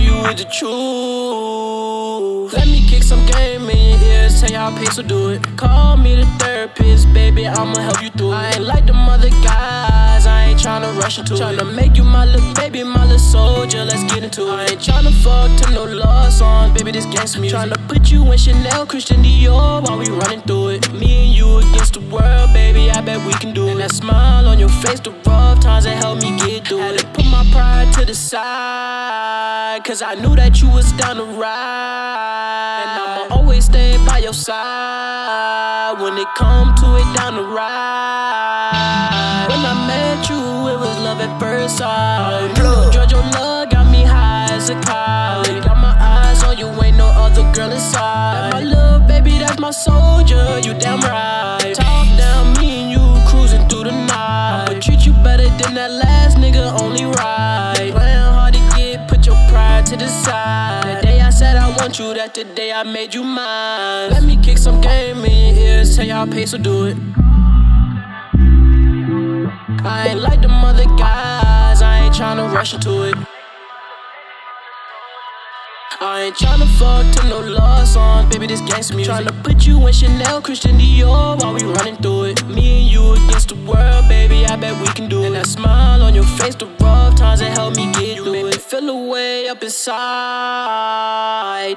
you with the truth. Let me kick some game in your ears, tell y'all Payso do it. Call me the therapist, baby, I'ma help you through it. I ain't like them other guys, I ain't tryna rush into it. Tryna make you my little baby, my little soldier, let's get into it. I ain't tryna fuck to no love songs, baby, this gangsta music. Tryna put you in Chanel, Christian Dior while we running through it. Me and you against the world, baby, I bet we can do it. That smile on your face, the rough times that helped me get through Had it. put my pride to the side, cause I knew that you was down to ride. And I'ma always stay by your side when it come to it down the ride. When I met you, it was love at first sight. Plug. Georgia love got me high as a kite. Got my eyes on you, ain't no other girl inside. My little baby, that's my soldier, you damn right. To the side. The day I said I want you, that the day I made you mine. Let me kick some game in ears, tell y'all Payso do it. I ain't like them other guys, I ain't tryna rush into it. I ain't tryna fuck to no love songs, baby, this gangsta music. Tryna put you in Chanel, Christian Dior while we running through it. Me and you against the world, baby, I bet we can do it. And that smile on your face, the rough times that helped me get. Feel the way up inside.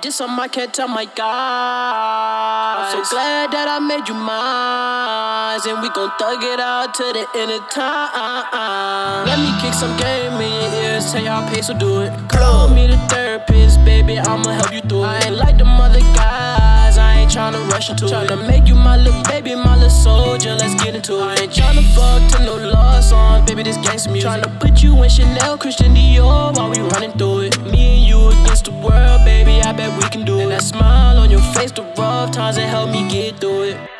This something oh I can't tell my guys. I'm so glad that I made you mine. And we gon' thug it out to the end of time. Let me kick some game in your ears, tell y'all Payso do it. Call me the therapist, baby, I'ma help you through it. I ain't like them other guys, I ain't tryna rush into it. Tryna make you my little baby, my little soldier, let's get into it. Baby, this gangsta music. Tryna put you in Chanel, Christian Dior while we running through it. Me and you against the world, baby, I bet we can do it. And that smile on your face, the rough times that helped me get through it.